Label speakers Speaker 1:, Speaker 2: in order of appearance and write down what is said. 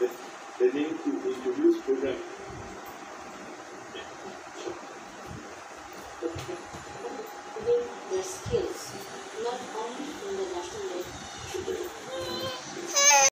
Speaker 1: they, they need to introduce program.
Speaker 2: their skills,